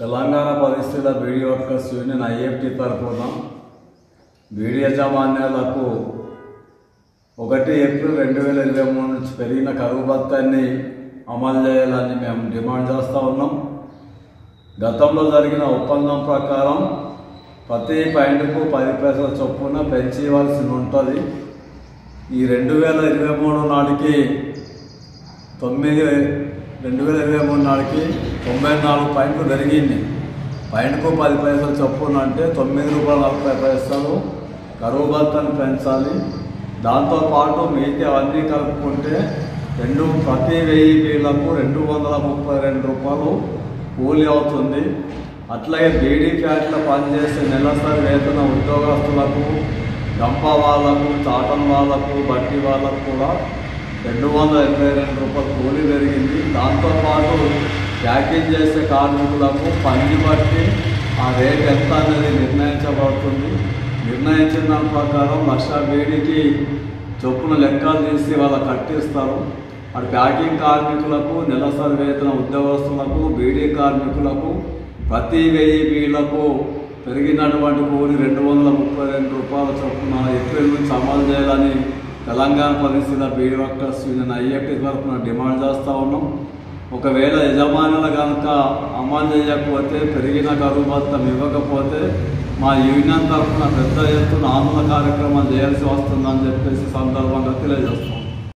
తెలంగాణ పరిస్థితుల beedi workers union IFT తరఫున బీడీ యజమాన్యాలకు ఒకటి ఏప్రిల్ రెండు వేల ఇరవై మూడు నుంచి పెరిగిన కరువు భత్తాన్ని అమలు చేయాలని మేము డిమాండ్ చేస్తూ ఉన్నాం. గతంలో జరిగిన ఒప్పందం ప్రకారం ప్రతి పాయింట్కు పది పైసల చొప్పున పెంచి ఇవ్వాల్సి ఉంటుంది. ఈ రెండు వేల ఇరవై మూడు నాటికి తొమ్మిది రెండు వేల ఇరవై మూడు నాటికి తొంభై నాలుగు పాయింట్లు పెరిగింది. పాయింట్కు పది పైసలు చొప్పున అంటే తొమ్మిది రూపాయల నలభై పైసలు కరువు భత్తాన్ని పెంచాలి. దాంతోపాటు మిగతా అవన్నీ కలుపుకుంటే రెండు ప్రతి వెయ్యి వీళ్ళకు రెండు వందల ముప్పై రెండు రూపాయలు కూలి అవుతుంది. అట్లాగే బీడీ ఫ్యాక్టరీలో పనిచేసే నెలసరి వేతన ఉద్యోగస్తులకు గంప వాళ్ళకు చాటన్ వాళ్ళకు బట్టి వాళ్ళకు కూడా రెండు వందల ఎనభై రెండు రూపాయలు కూలి పెరిగింది. దాంతోపాటు ప్యాకింగ్ చేసే కార్మికులకు పని బట్టి ఆ రేట్ ఎంత అనేది నిర్ణయించబడుతుంది. నిర్ణయించిన దాని ప్రకారం లక్ష వేడికి చొప్పున లెక్కలు తీసి వాళ్ళ కట్టిస్తారు. అటు ప్యాకింగ్ కార్మికులకు నెలసరి వేతన ఉద్యోగస్తులకు బీడీ కార్మికులకు ప్రతి వెయ్యి బీళ్ళకు పెరిగినటువంటి కూలి రెండు వందల ముప్పై రెండు రూపాయల చొప్పున ఏప్రిల్ నుంచి అమలు చేయాలని తెలంగాణ పరిస్థితుల బీడీ వర్కర్స్ యూనియన్ ఐఎఫ్టీ తరఫున డిమాండ్ చేస్తూ ఉన్నాం. ఒకవేళ యజమానులు కనుక అమలు చేయకపోతే పెరిగిన కరువు భత్తం ఇవ్వకపోతే మా యూనియన్ తరఫున పెద్ద ఎత్తున ఆందోళన కార్యక్రమం చేయాల్సి వస్తుందని చెప్పేసి సందర్భంగా తెలియజేస్తాం